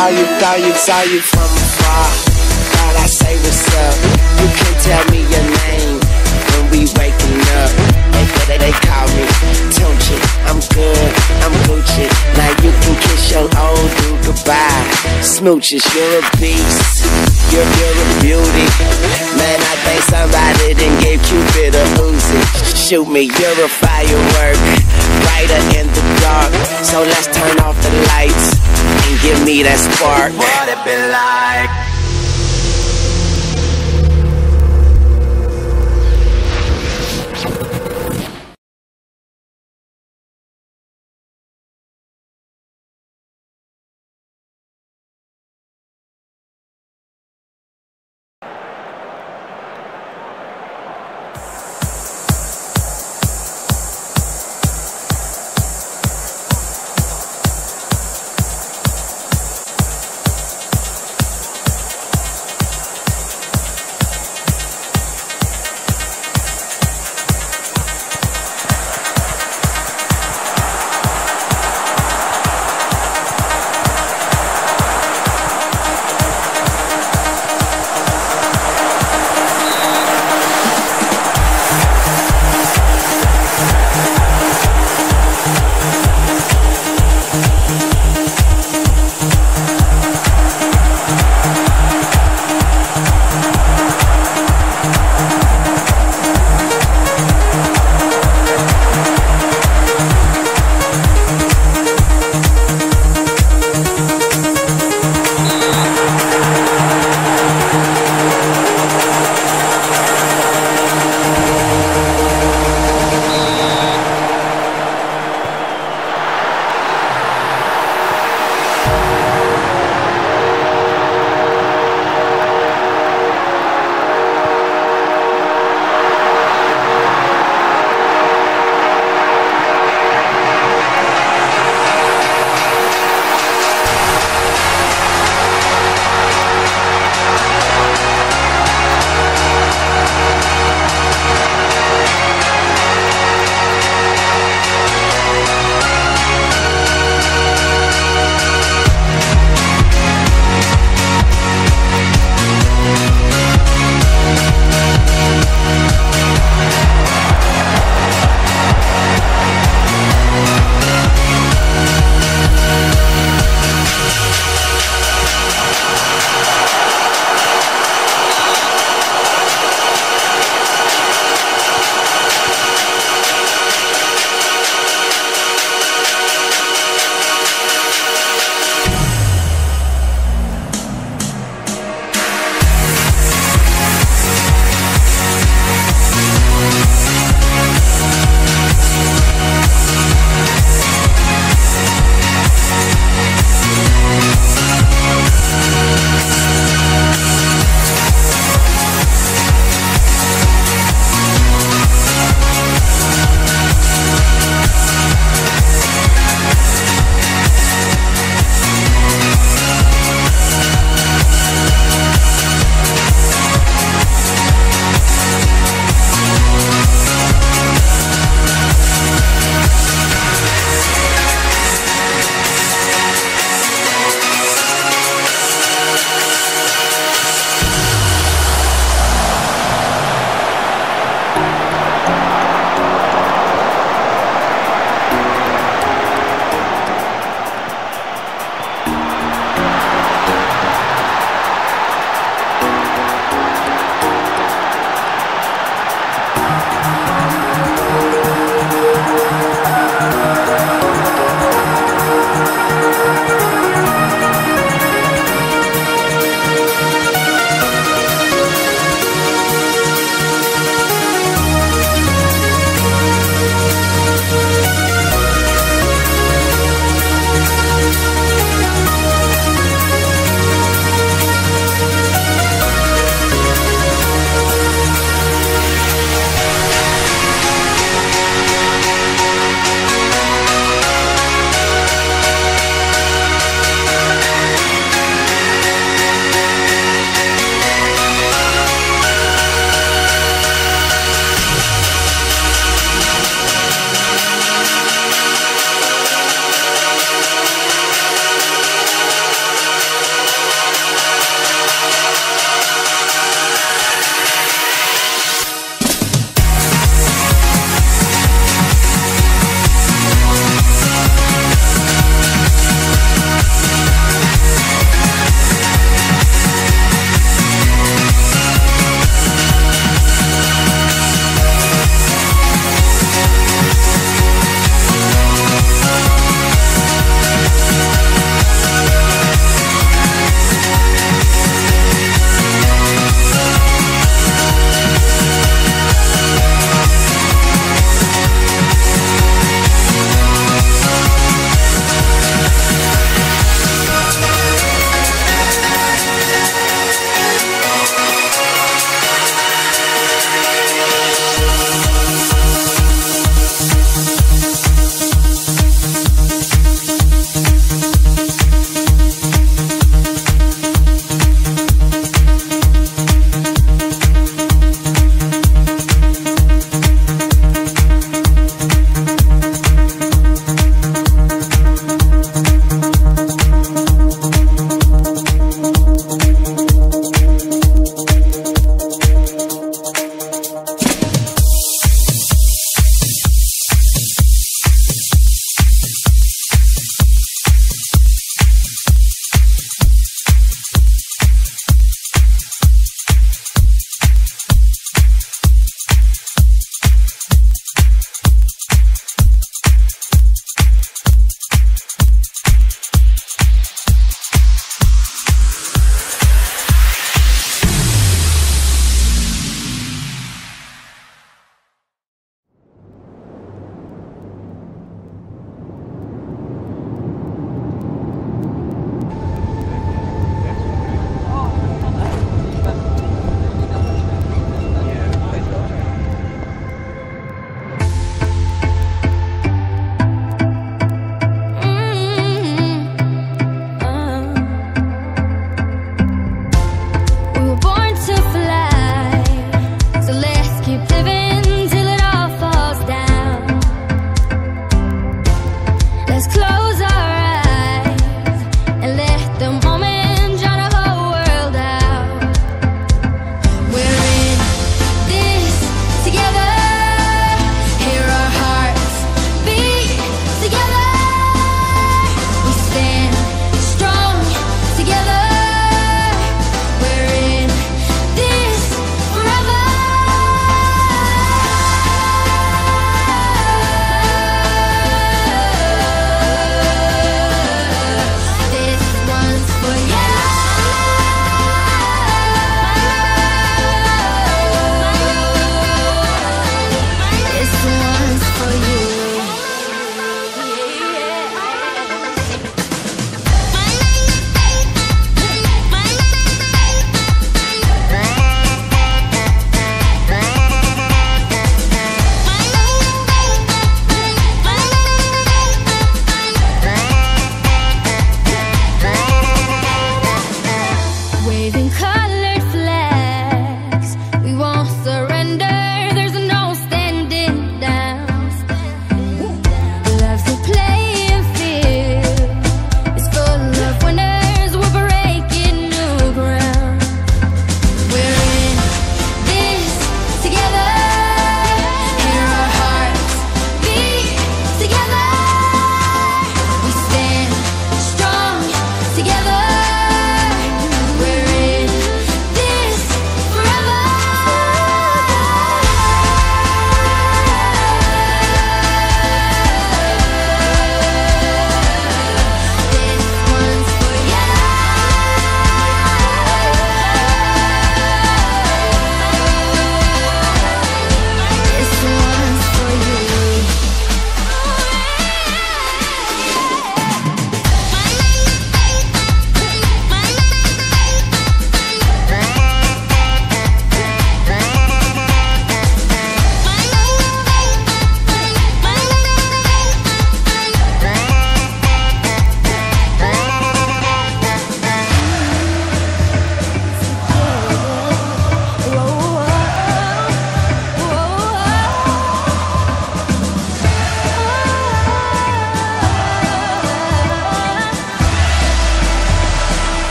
saw you, saw you, saw you, from afar. Thought I say what's up. You can tell me your name when we waking up. Old goodbye. Smooches, you're a beast. You're, you're a beauty. Man, I think somebody done gave Cupid a Uzi. Shoot me, you're a firework. Brighter in the dark. So let's turn off the lights and give me that spark. What it be like?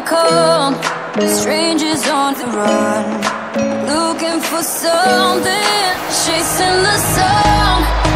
become strangers on the run, looking for something, chasing the sun.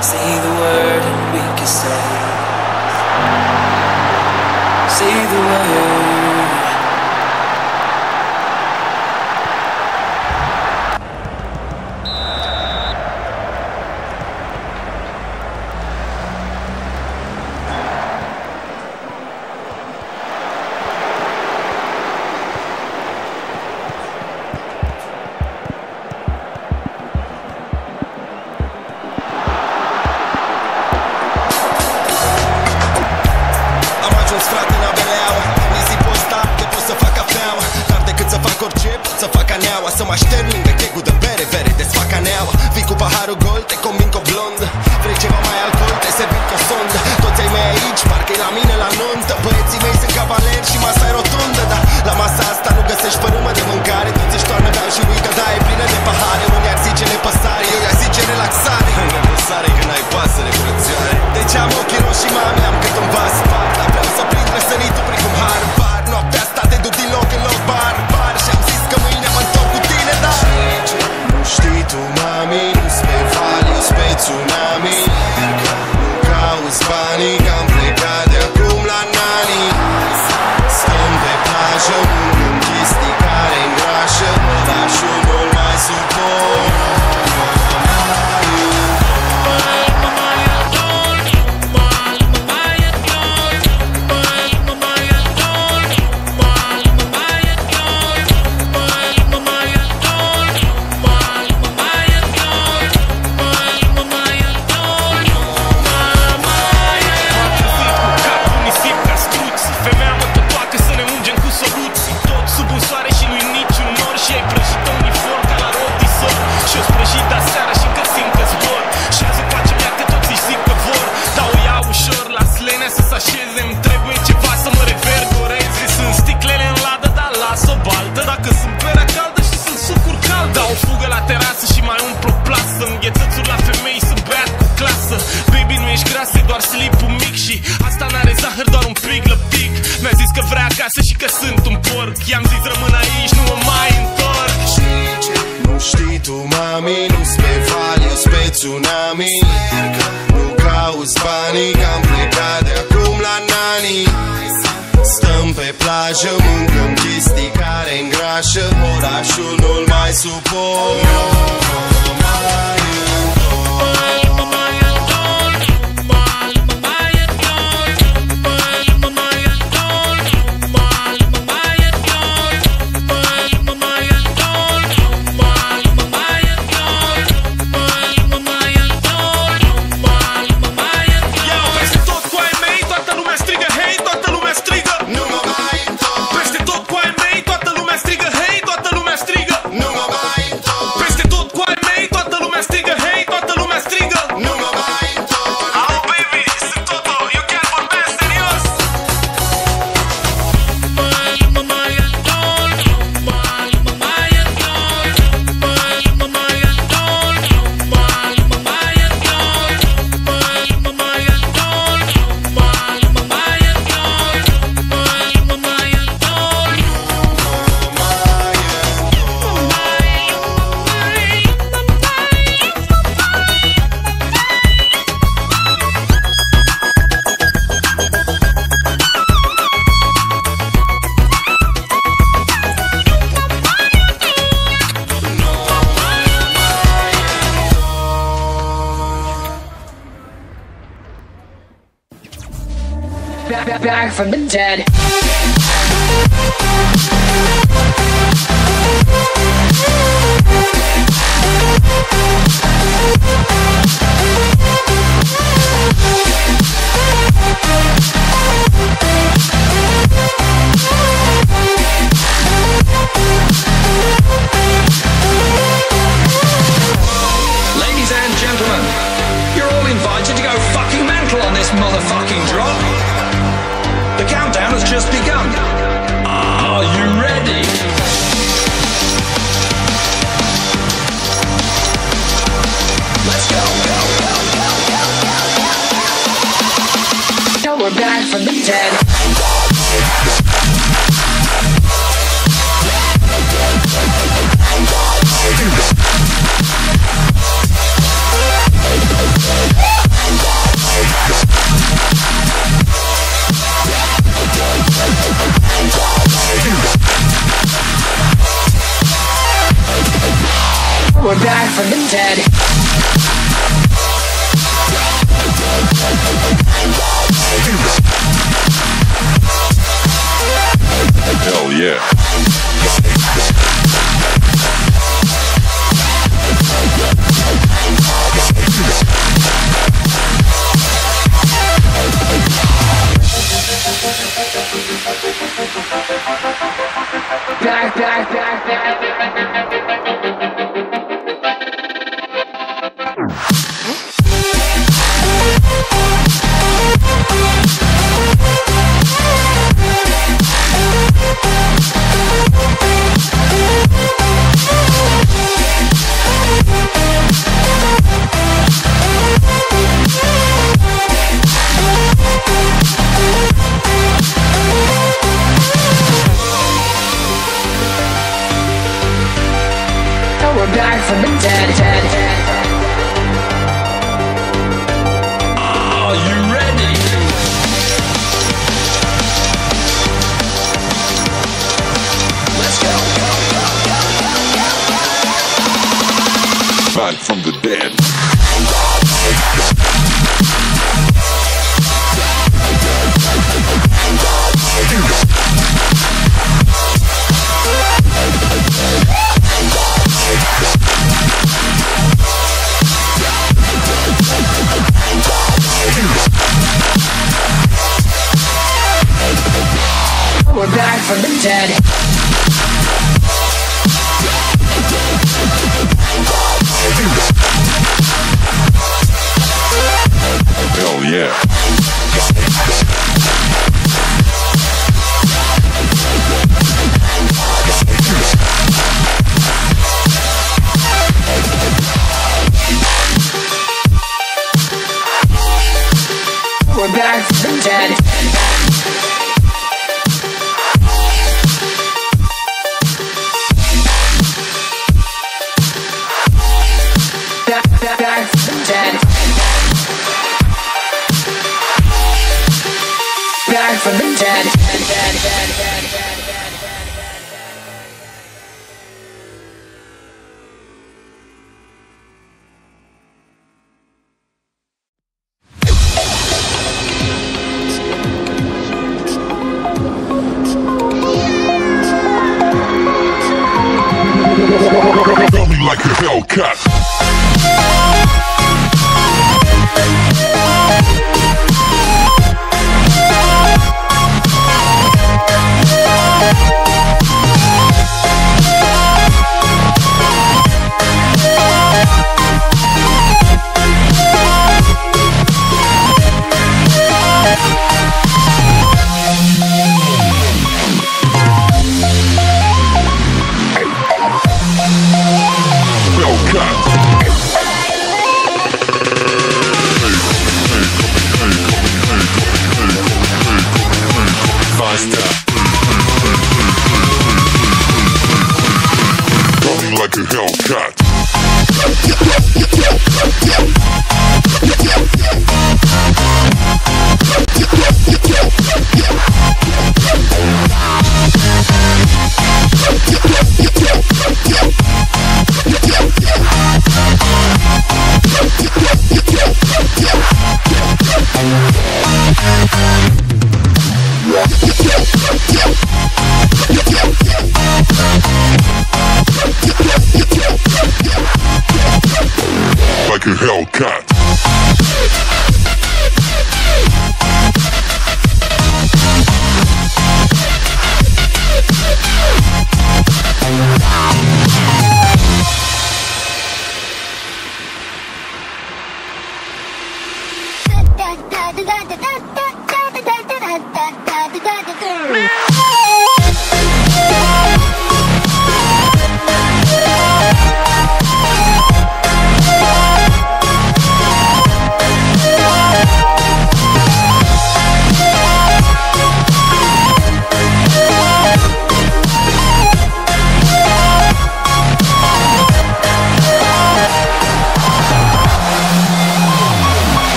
Say the word and we can save. Say the word. Dead. From the dead.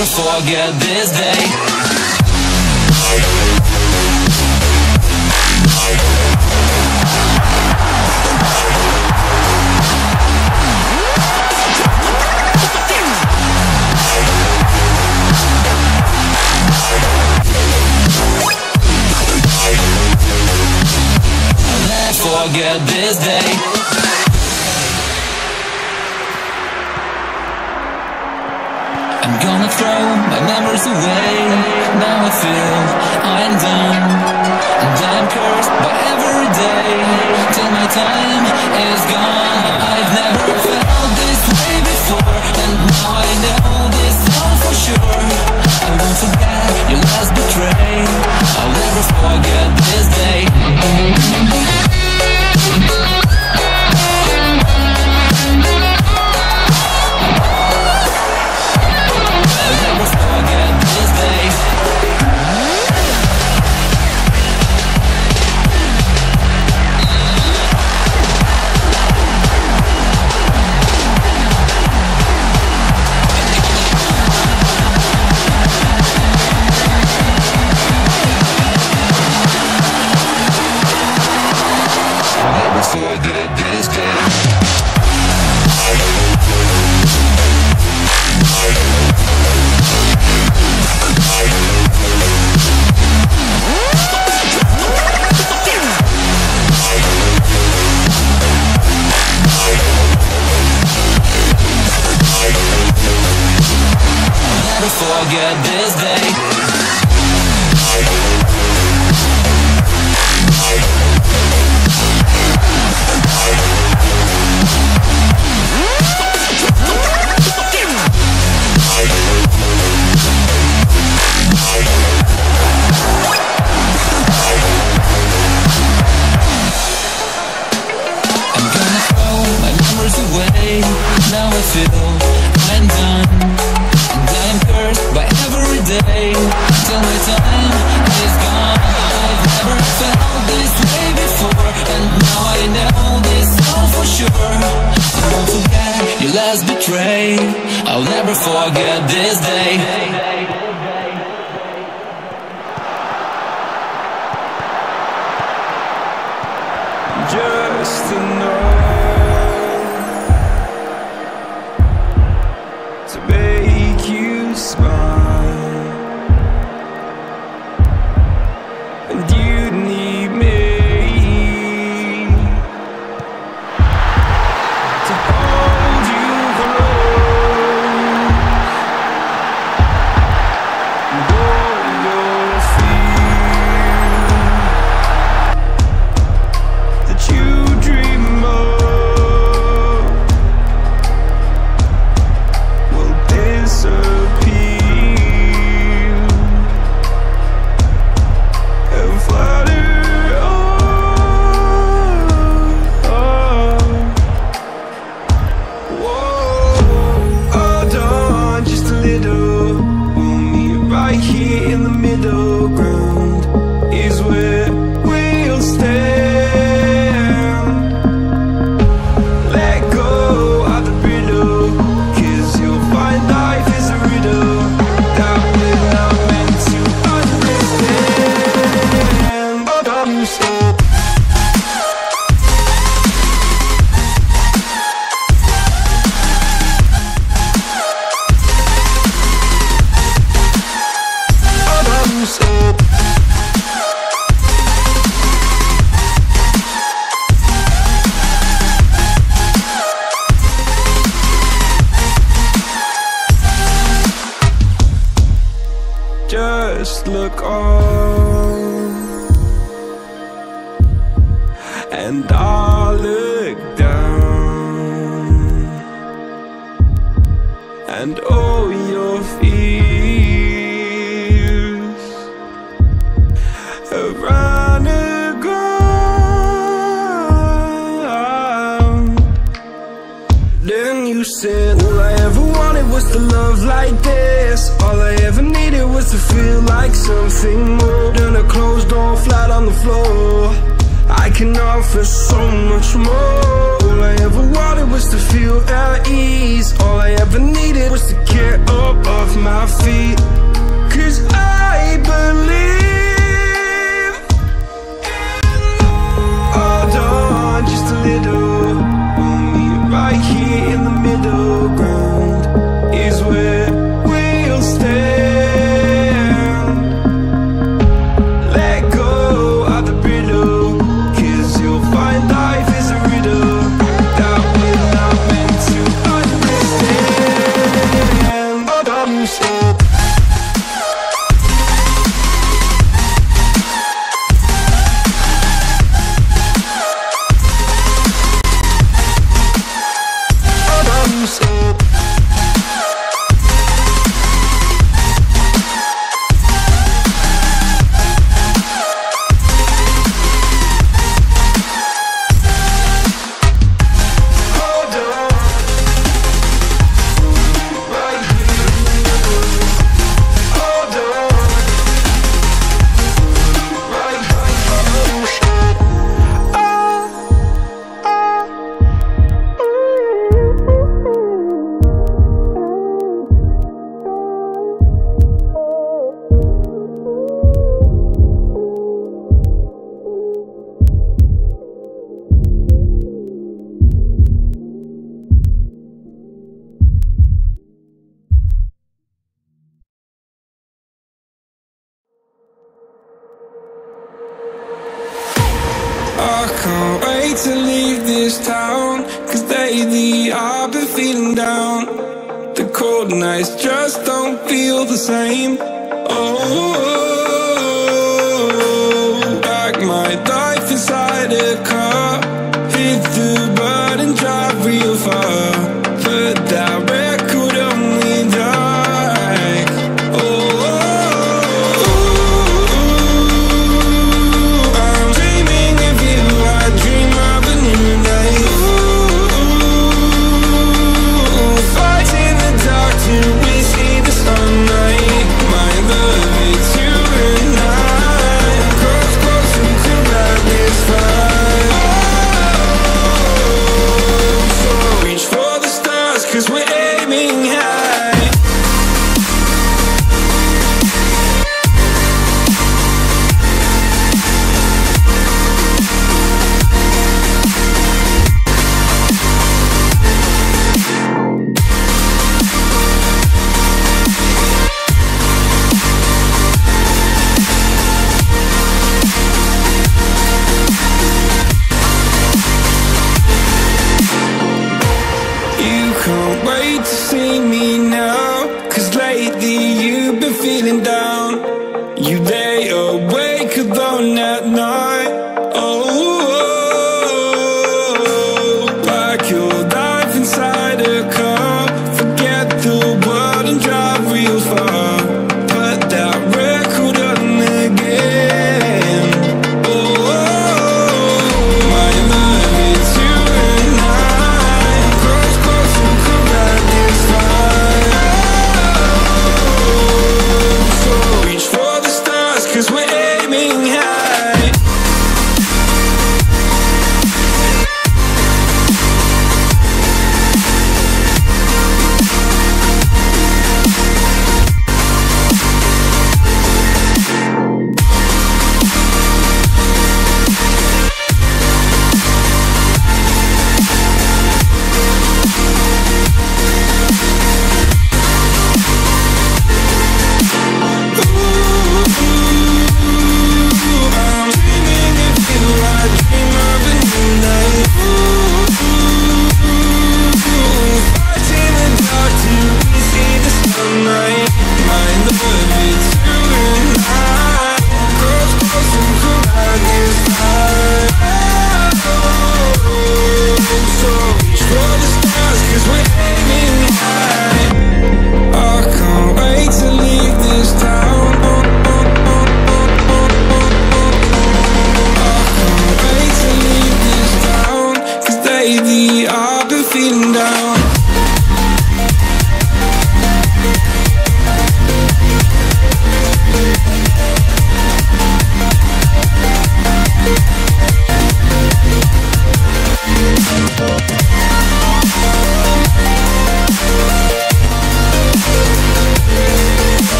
never forget this day. forget this day. I'm gonna throw my memories away. Now I feel I am done. And I'm cursed by every day Till my time is gone. Nights just don't feel the same. Oh,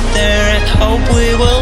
to there and hope we will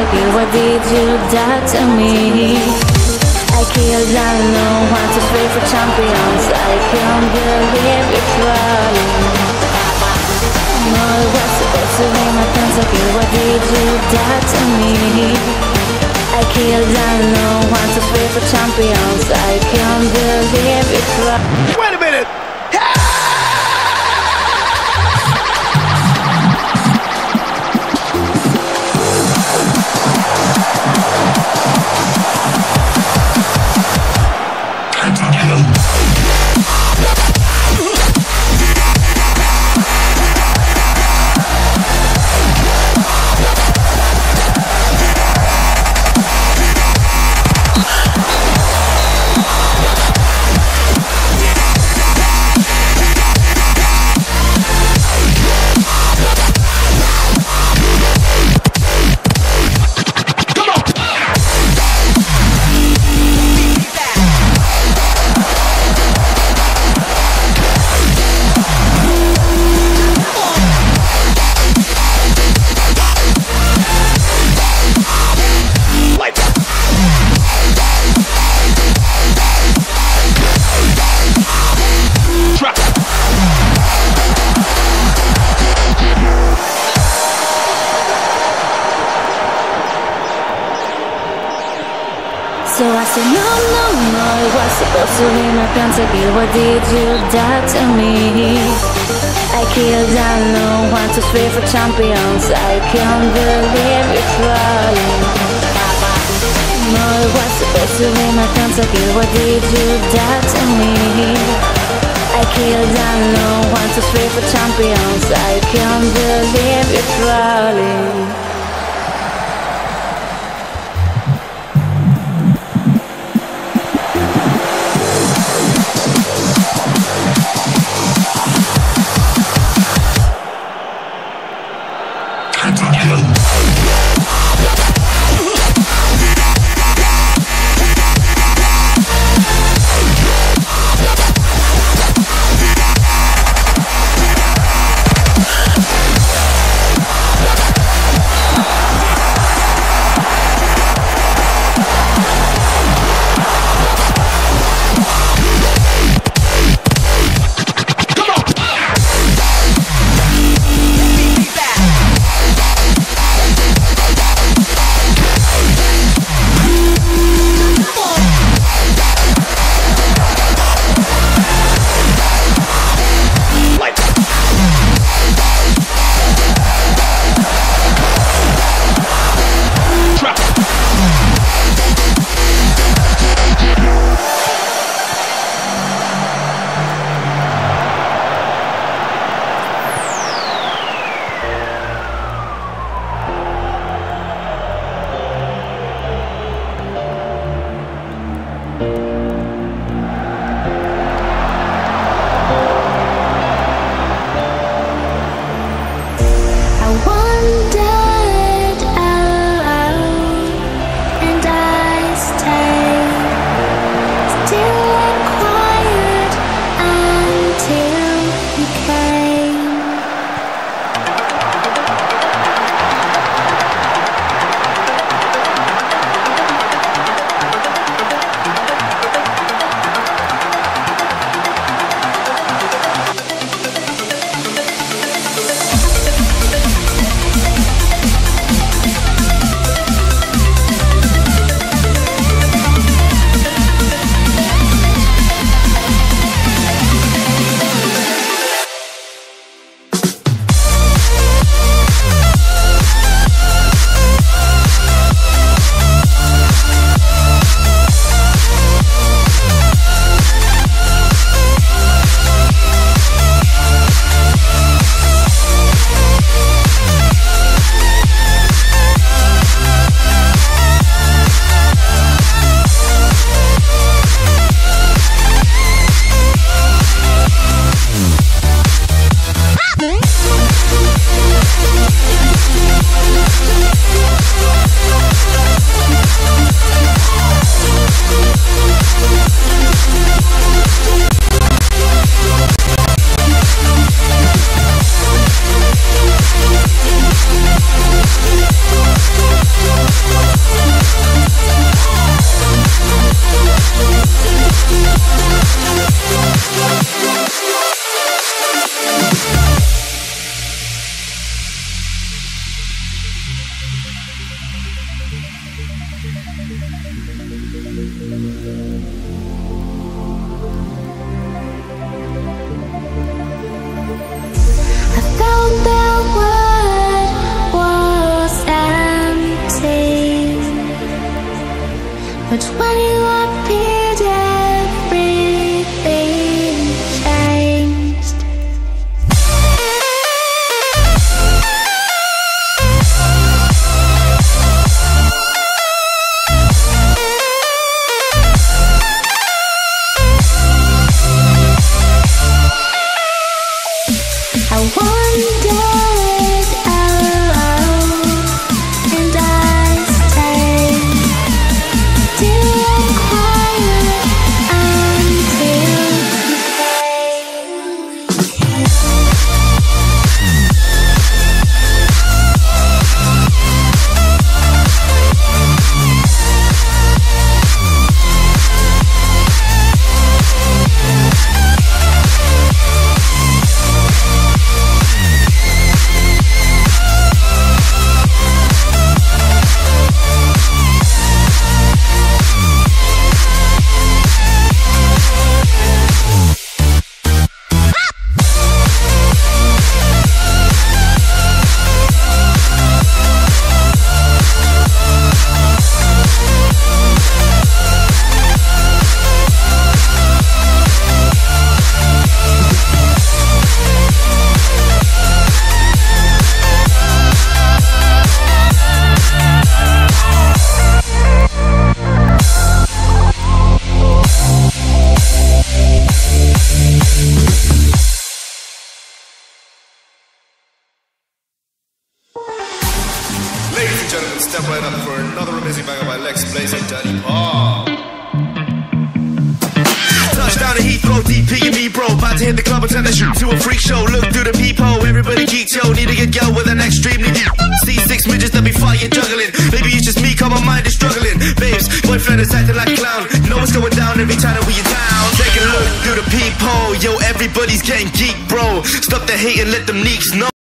pentakill Why did you die to me? Was supposed to be my. What did you do to me? I killed unknown, want to play for champions. I can't believe it's falling. No, it was supposed to be my pentakill. What did you do to me? I killed unknown, want to play for champions. I can't believe it's falling.